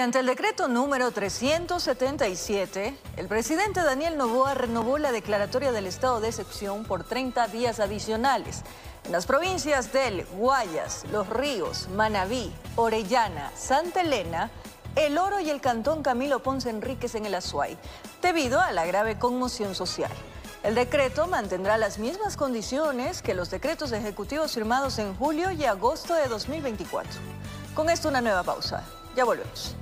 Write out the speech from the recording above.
Ante el decreto número 377, el presidente Daniel Novoa renovó la declaratoria del estado de excepción por 30 días adicionales. En las provincias del Guayas, Los Ríos, Manabí, Orellana, Santa Elena, El Oro y el cantón Camilo Ponce Enríquez en el Azuay, debido a la grave conmoción social. El decreto mantendrá las mismas condiciones que los decretos ejecutivos firmados en julio y agosto de 2024. Con esto una nueva pausa. Ya volvemos.